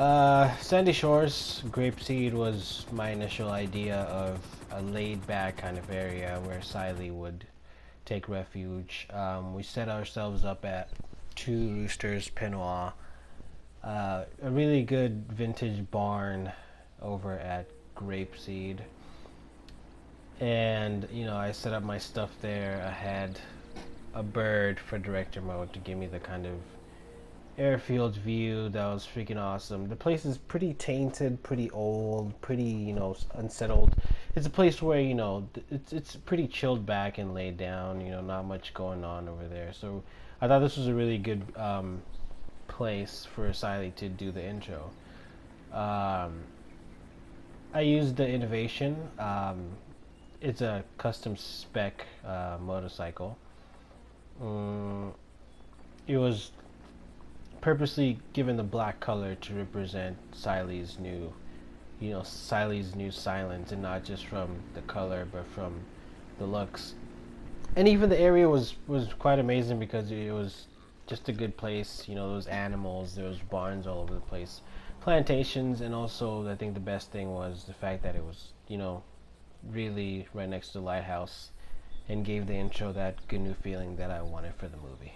Uh, Sandy Shores, Grapeseed was my initial idea of a laid-back kind of area where Siley would take refuge. Um, we set ourselves up at Two Roosters Pinois, uh, a really good vintage barn over at Grapeseed. And, you know, I set up my stuff there. I had a bird for director mode to give me the kind of airfield view that was freaking awesome. The place is pretty tainted, pretty old, pretty, you know, unsettled. It's a place where, you know, it's it's pretty chilled back and laid down, you know, not much going on over there. So I thought this was a really good um, place for Siley to do the intro. Um, I used the innovation. Um, it's a custom spec uh, motorcycle. Um, it was purposely given the black color to represent Siley's new, you know, Siley's new silence, and not just from the color, but from the looks. And even the area was was quite amazing because it was just a good place. You know, those animals, there was barns all over the place, plantations, and also I think the best thing was the fact that it was, you know, really right next to the lighthouse, and gave the intro that good new feeling that I wanted for the movie.